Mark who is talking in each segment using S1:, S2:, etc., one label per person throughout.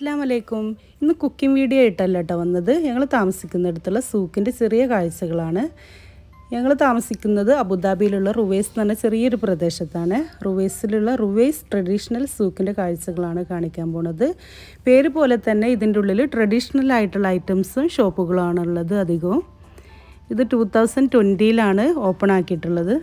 S1: അസ്സാം വലൈക്കും ഇന്ന് കുക്കിംഗ് വീഡിയോ ആയിട്ടല്ല കേട്ടോ വന്നത്. ഞങ്ങൾ താമസിക്കുന്നിടത്തുള്ള സൂക്കിന്റെ ചെറിയ കാഴ്ചകളാണ്. ഞങ്ങൾ താമസിക്കുന്നത് അബുദാബിയിലുള്ള റുവേസ് എന്ന് പറഞ്ഞ ചെറിയൊരു പ്രദേശത്താണ്. റുവേസിലുള്ള റുവേസ് ട്രഡീഷണൽ സൂക്കിന്റെ കാഴ്ചകളാണ് കാണിക്കാൻ പോണത്. പേര് പോലെ തന്നെ ഇതിന്റെ ഉള്ളിൽ ട്രഡീഷണൽ ആയിട്ടുള്ള ഐറ്റംസും ഷോപ്പുകളാണുള്ളത് അധികവും. ഇത് ടൂ തൗസൻഡ് ട്വന്റിയിലാണ് ഓപ്പൺ ആക്കിയിട്ടുള്ളത്.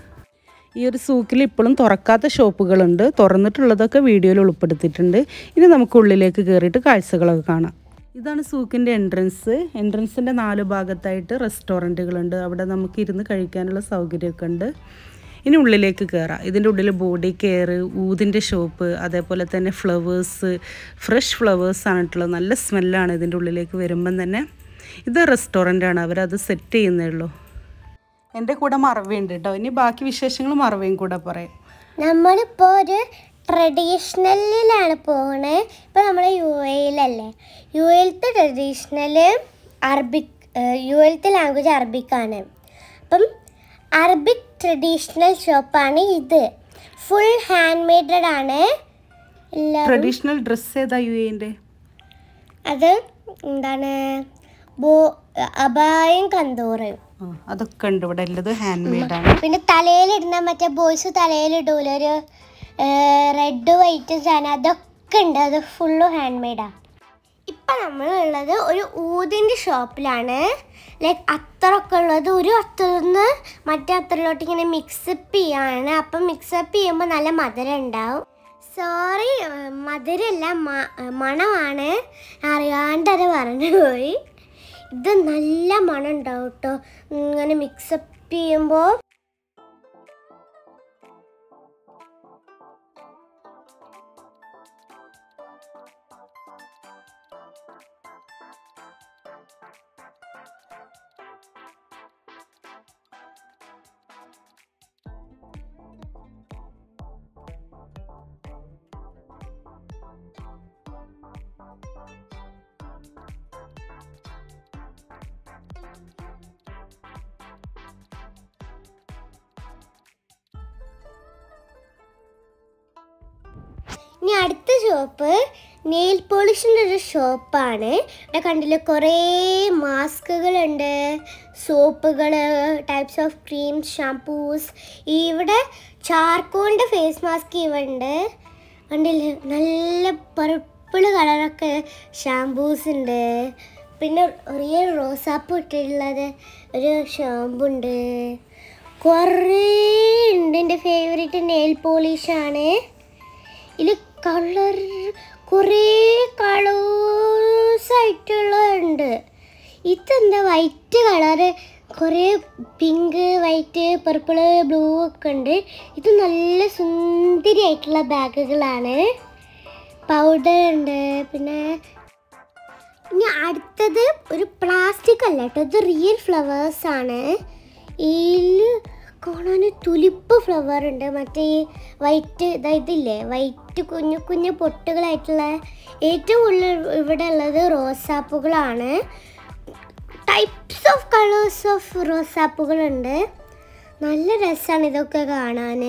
S1: ഈ ഒരു സൂക്കിൽ ഇപ്പോഴും തുറക്കാത്ത ഷോപ്പുകളുണ്ട്. തുറന്നിട്ടുള്ളതൊക്കെ വീഡിയോയിൽ ഉൾപ്പെടുത്തിയിട്ടുണ്ട്. ഇനി നമുക്ക് ഉള്ളിലേക്ക് കയറിയിട്ട് കാഴ്ചകളൊക്കെ കാണാം. ഇതാണ് സൂക്കിന്റെ എൻട്രൻസ് എൻട്രൻസിന്റെ നാല് ഭാഗത്തായിട്ട് റെസ്റ്റോറന്റുകളുണ്ട്. അവിടെ നമുക്ക് ഇരുന്ന് കഴിക്കാനുള്ള സൗകര്യമൊക്കെ ഉണ്ട്. ഇനി ഉള്ളിലേക്ക് കയറാം ഇതിന്റെ ഉള്ളിൽ ബോഡി കെയർ ഊതിന്റെ ഷോപ്പ് അതേപോലെ തന്നെ ഫ്ലവേഴ്സ് ഫ്രഷ് ഫ്ലവേഴ്സ് ആണിട്ടുള്ളത്. നല്ല സ്മെല്ലാണ് ഇതിന്റെ ഉള്ളിലേക്ക് വരുമ്പം തന്നെ. ഇത് റെസ്റ്റോറന്റാണ് അവരത് സെറ്റ് ചെയ്യുന്നേ ഉള്ളൂ. എന്റെ കൂടെ മറവിയുണ്ട് കേട്ടോ ഇനി ബാക്കി വിശേഷങ്ങൾ മറവയും കൂടെ പറയാം.
S2: നമ്മളിപ്പോൾ ഒരു ട്രഡീഷണലിലാണ് പോണേ. ഇപ്പോൾ നമ്മൾ യു എയിലല്ലേ യു എയിലത്തെ ട്രഡീഷണൽ അറബിക് യു എയിലത്തെ ലാംഗ്വേജ് അറബിക്കാണ്. അപ്പം അറബിക് ട്രഡീഷണൽ ഷോപ്പാണ് ഇത്. ഫുൾ ഹാൻഡ് മെയ്ഡഡ് ആണ്
S1: ട്രഡീഷണൽ ഡ്രസ്സ് ഏതാ യു എന്റെ
S2: അത് എന്താണ്? ബോ അബായും കന്തൂറയും
S1: അതൊക്കെ ഉണ്ട് ഇവിടെ. ഉള്ളത് ഹാൻഡ് ആണ്.
S2: പിന്നെ തലയിലിടുന്ന മറ്റേ ബോയ്സ് തലയിലിടൂല ഒരു റെഡ് വൈറ്റ് സാധനം അതൊക്കെ ഉണ്ട്. അത് ഫുള്ള് ഹാൻഡ് മെയ്ഡാ ഇപ്പം നമ്മളുള്ളത് ഒരു ഊതിന്റെ ഷോപ്പിലാണ് ലൈക്ക് അത്തറൊക്കെ ഉള്ളത്. ഒരു അത്തറിന്ന് മറ്റേ അത്തറിലോട്ട് ഇങ്ങനെ മിക്സപ്പ് ചെയ്യാണ്. അപ്പം മിക്സപ്പ് ചെയ്യുമ്പോൾ നല്ല മധുരം ഉണ്ടാവും. സോറി മധുരമല്ല മണമാണ്. അറിയാണ്ട് അത് പറഞ്ഞു പോയി. ഇത് നല്ല മണം ഉണ്ടാവും കേട്ടോ. ഇങ്ങനെ മിക്സപ്പ് ചെയ്യുമ്പോൾ ഇനി അടുത്ത ഷോപ്പ് നെയിൽ പോളിഷിന്റെ ഒരു ഷോപ്പാണ് ഇവിടെ കണ്ടില്ല കുറേ മാസ്കുകളുണ്ട് സോപ്പുകൾ ടൈപ്സ് ഓഫ് ക്രീംസ് ഷാംപൂസ് ഇവിടെ ചാർക്കോളിന്റെ ഫേസ് മാസ്ക് ഇവിടെ ഉണ്ട് കണ്ടില്ലേ? നല്ല പർപ്പിൾ കളറൊക്കെ ഷാംപൂസ് ഉണ്ട് പിന്നെ റിയൽ റോസാപ്പ് ഇട്ടിട്ടുള്ളത് ഒരു ഷാമ്പു ഉണ്ട് കുറേ ഉണ്ട് എന്റെ ഫേവറേറ്റ് നെയിൽ പോളിഷാണ് ഇതിൽ കളർ കുറേ കളേഴ്സ് ആയിട്ടുള്ളതുണ്ട് ഇതെന്താ വൈറ്റ് കളറ്? കുറേ പിങ്ക് വൈറ്റ് പർപ്പിൾ ബ്ലൂ ഒക്കെ ഉണ്ട്. ഇത് നല്ല സുന്ദരിയായിട്ടുള്ള ബാഗുകളാണ്. പൗഡർ ഉണ്ട്. പിന്നെ ഇനി അടുത്തത് ഒരു പ്ലാസ്റ്റിക് അല്ല കേട്ടോ. ഇത് റിയൽ ഫ്ലവേഴ്സാണ്. ഇതിൽ കാണാൻ തുലിപ്പ് ഫ്ലവർ ഉണ്ട്. മറ്റേ ഈ വൈറ്റ് ഇതില്ലേ? വൈറ്റ് കുഞ്ഞു കുഞ്ഞു പൊട്ടുകളായിട്ടുള്ള ഏറ്റവും കൂടുതൽ ഇവിടെ ഉള്ളത് റോസാപ്പുകളാണ് ടൈപ്സ് ഓഫ് കളേഴ്സ് ഓഫ് റോസാപ്പുകളുണ്ട് നല്ല രസമാണ് ഇതൊക്കെ കാണാൻ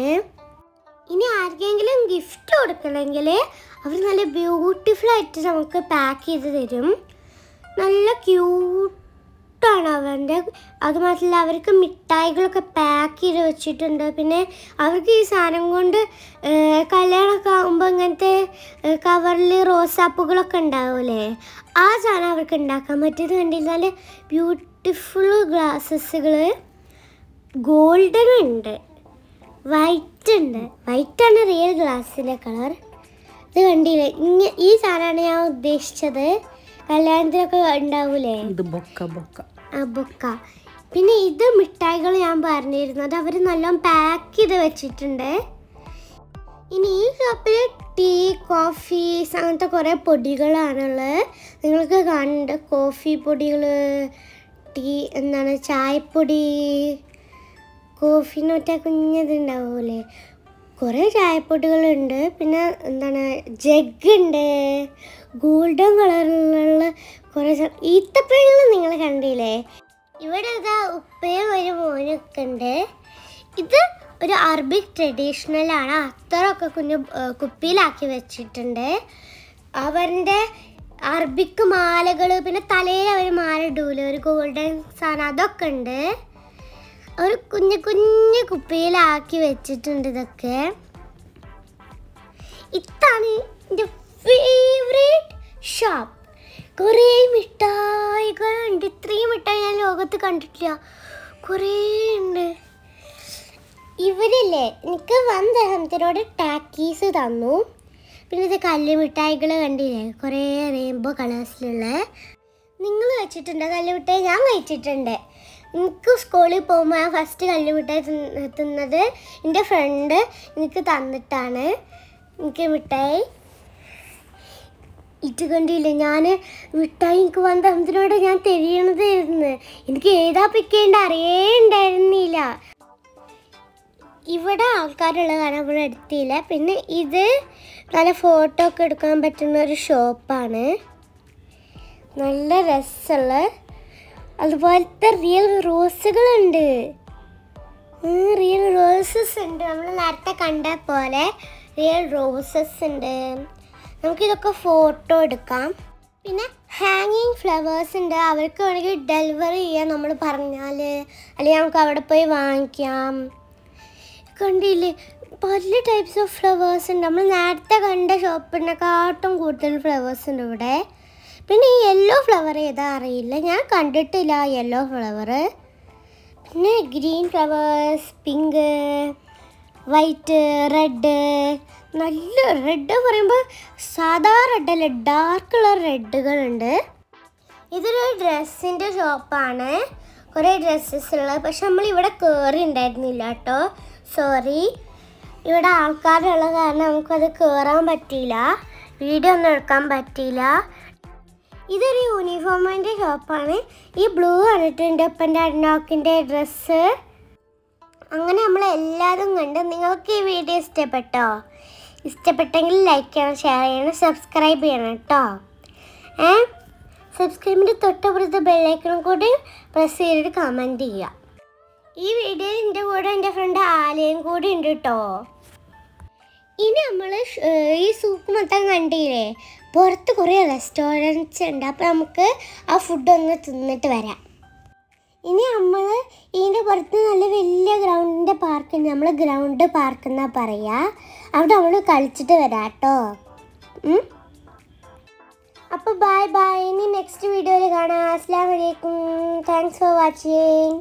S2: ഇനി ആർക്കെങ്കിലും ഗിഫ്റ്റ് കൊടുക്കണമെങ്കിൽ അവർ നല്ല ബ്യൂട്ടിഫുൾ ആയിട്ട് നമുക്ക് പാക്ക് ചെയ്ത് തരും. നല്ല ക്യൂട്ടാണ് അവന്റെ. അതുമാത്രമല്ല അവർക്ക് മിഠായികളൊക്കെ പാക്ക് ചെയ്ത് വെച്ചിട്ടുണ്ട്. പിന്നെ അവർക്ക് ഈ സാധനം കൊണ്ട് കല്യാണമൊക്കെ ആകുമ്പോൾ ഇങ്ങനത്തെ കവറിൽ റോസാപ്പുകളൊക്കെ ഉണ്ടാവില്ലേ ആ സാധനം അവർക്ക് ഉണ്ടാക്കാൻ പറ്റിയത് കണ്ടില്ല. നല്ല ബ്യൂട്ടിഫുൾ ഗ്ലാസ്സസുകൾ ഗോൾഡൻ ഉണ്ട്. വൈറ്റ് ഉണ്ട്. വൈറ്റ് ആണ് റിയൽ ഗ്ലാസ്സിന്റെ കളർ ഇത് കണ്ടില്ലേ? ഇങ്ങ ഈ സാധനമാണ് ഞാൻ ഉദ്ദേശിച്ചത്. കല്യാണത്തിനൊക്കെ ഉണ്ടാവൂലേ?
S1: ഇത് ബൊക്ക ബൊക്ക.
S2: ആ ബുക്ക. പിന്നെ ഇത് മിഠായികൾ ഞാൻ പറഞ്ഞിരുന്നത് അവർ നല്ലോണം പാക്ക് ചെയ്ത് വെച്ചിട്ടുണ്ട്. ഇനി ഈ കപ്പിൽ ടീ കോഫി അങ്ങനത്തെ കുറേ പൊടികളാണുള്ളത്. നിങ്ങൾക്ക് കാണുന്നുണ്ട് കോഫി പൊടികൾ ടീ എന്താണ് ചായപ്പൊടി കോഫി മറ്റേ കുഞ്ഞതുണ്ടാവൂലേ കുറേ ചായപ്പൊടികളുണ്ട്. പിന്നെ എന്താണ് ജഗ് ഉണ്ട്. ഗോൾഡൻ കളറിലുള്ള കുറേ ഈത്തപ്പഴങ്ങൾ നിങ്ങൾ കണ്ടില്ലേ? ഇവിടെ ഇതാ ഉപ്പയും ഒരു മോനൊക്കെ ഉണ്ട് ഇത് ഒരു അറബിക് ട്രഡീഷണൽ ആണ്. അത്തറൊക്കെ കുഞ്ഞു കുപ്പിയിലാക്കി വെച്ചിട്ടുണ്ട്. അവരുടെ അറബിക്ക് മാലകൾ പിന്നെ തലയിൽ അവർ മാല ഇടൂല ഒരു ഗോൾഡൻ സാധനം അതൊക്കെ ഉണ്ട് ഒരു കുഞ്ഞു കുഞ്ഞു കുപ്പിയിലാക്കി വെച്ചിട്ടുണ്ട് ഇതൊക്കെ. ഇതാണ് എന്റെ ഫേവറേറ്റ് ഷോപ്പ് കുറേ മിഠായികളുണ്ട് ഇത്രയും മിഠായി ഞാൻ ലോകത്ത് കണ്ടിട്ടില്ല. കുറേ ഉണ്ട്. ഇവരല്ലേ എനിക്ക് വൻ ദഹനത്തിനോട് ടാക്കീസ് തന്നു. പിന്നെ ഇത് കല്ല് മിഠായികൾ കണ്ടില്ലേ കുറേ റെയിൻബോ കളേഴ്സിലുള്ള നിങ്ങൾ കഴിച്ചിട്ടുണ്ടോ? കല്ല് മിഠായി ഞാൻ കഴിച്ചിട്ടുണ്ട്. എനിക്ക് സ്കൂളിൽ പോകുമ്പോൾ ഞാൻ ഫസ്റ്റ് കല്ല് മിഠായി തിന്ന- തിന്നത് എന്റെ ഫ്രണ്ട് എനിക്ക് തന്നിട്ടാണ്. എനിക്ക് മിഠായി ഇത് കണ്ടില്ലേ? ഞാൻ വിട്ടാൽ എനിക്ക് വന്ന ദഹനത്തിനോട് ഞാൻ തെരിയണതായിരുന്നു. എനിക്ക് ഏതാ പിക്കേണ്ട? അറിയേണ്ടായിരുന്നില്ല ഇവിടെ ആൾക്കാരുള്ള കാരണം ഇവിടെ എടുത്തില്ല പിന്നെ ഇത് നല്ല ഫോട്ടോ ഒക്കെ എടുക്കാൻ പറ്റുന്ന ഒരു ഷോപ്പാണ് നല്ല രസമുള്ള അതുപോലത്തെ റിയൽ റോസുകളുണ്ട് റിയൽ റോസസ് ഉണ്ട്. നമ്മൾ നേരത്തെ കണ്ട പോലെ റിയൽ റോസസ് ഉണ്ട്. നമുക്കിതൊക്കെ ഫോട്ടോ എടുക്കാം. പിന്നെ ഹാങ്ങിങ് ഫ്ലവേഴ്സ് ഉണ്ട്. അവർക്ക് വേണമെങ്കിൽ ഡെലിവറി ചെയ്യാൻ നമ്മൾ പറഞ്ഞാൽ അല്ലെങ്കിൽ നമുക്ക് അവിടെ പോയി വാങ്ങിക്കാം. കണ്ടില്ലേ? പല ടൈപ്സ് ഓഫ് ഫ്ലവേഴ്സ് ഉണ്ട്. നമ്മൾ നേരത്തെ കണ്ട ഷോപ്പിനെക്കാട്ടും കൂടുതൽ ഫ്ലവേഴ്സ് ഉണ്ട് ഇവിടെ. പിന്നെ ഈ യെല്ലോ ഫ്ലവർ ഏതാ അറിയില്ല. ഞാൻ കണ്ടിട്ടില്ല യെല്ലോ ഫ്ലവർ പിന്നെ green flowers pink white red നല്ല റെഡ് പറയുമ്പോൾ സാധാ റെഡല്ല ഡാർക്ക് കളർ റെഡുകളുണ്ട് ഇതൊരു ഡ്രസ്സിന്റെ ഷോപ്പാണ് കുറേ ഡ്രസ്സസ് ഉള്ളത് പക്ഷെ നമ്മൾ ഇവിടെ കയറി ഉണ്ടായിരുന്നില്ല കേട്ടോ സോറി ഇവിടെ ആൾക്കാരുള്ള കാരണം നമുക്കത് കയറാൻ പറ്റിയില്ല. വീഡിയോ ഒന്നും എടുക്കാൻ പറ്റിയില്ല. ഇതൊരു യൂണിഫോമിന്റെ ഷോപ്പാണ് ഈ ബ്ലൂ കണ്ടിട്ട് എന്റെ ഒപ്പന്റെ അഡ്നോക്കിന്റെ ഡ്രസ്സ് അങ്ങനെ നമ്മൾ എല്ലാതും കണ്ട് നിങ്ങൾക്ക് ഈ വീഡിയോ ഇഷ്ടപ്പെട്ടോ? ഇഷ്ടപ്പെട്ടെങ്കിൽ ലൈക്ക് ചെയ്യണം ഷെയർ ചെയ്യണം സബ്സ്ക്രൈബ് ചെയ്യണം കേട്ടോ ഏ? സബ്സ്ക്രൈബിന്റെ തൊട്ടപ്പുറത്ത് ബെല്ലൈക്കണം കൂടി പ്രസ് ചെയ്തിട്ട് കമന്റ് ചെയ്യുക. ഈ വീഡിയോയിൽ എന്റെ കൂടെ എന്റെ ഫ്രണ്ട് ആലയും കൂടി ഉണ്ട് കേട്ടോ ഇനി നമ്മൾ ഈ സൂപ്പ് മൊത്തം കണ്ടില്ലേ? പുറത്ത് കുറേ റെസ്റ്റോറന്റ്സ് ഉണ്ട്. അപ്പോൾ നമുക്ക് ആ ഫുഡൊന്ന് തിന്നിട്ട് വരാം. ഇനി നമ്മൾ ഇതിന്റെ പുറത്ത് നല്ല വലിയ ഗ്രൗണ്ടിന്റെ പാർക്ക് ഉണ്ട്. നമ്മൾ ഗ്രൗണ്ട് പാർക്ക് എന്നാ പറയുക അവിടെ നമ്മൾ കളിച്ചിട്ട് വരാം കേട്ടോ അപ്പോൾ ബായ് ബായ് ഇനി നെക്സ്റ്റ് വീഡിയോയിൽ കാണാം. അസ്സാം വലൈക്കും താങ്ക്സ് ഫോർ വാച്ചിങ്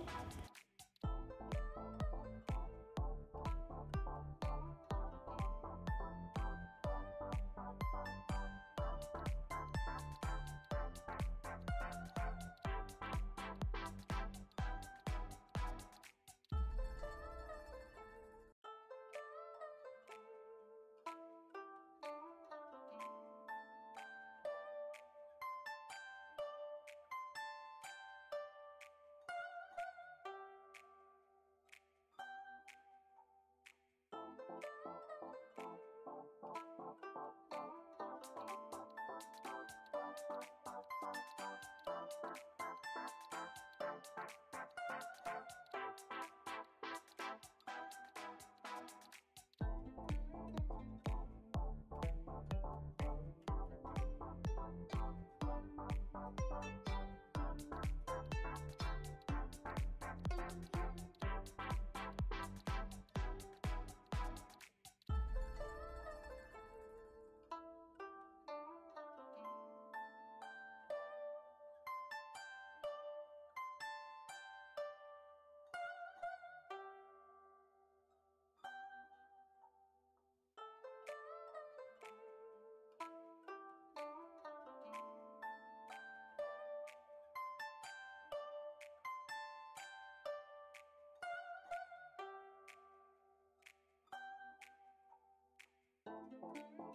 S2: Bye.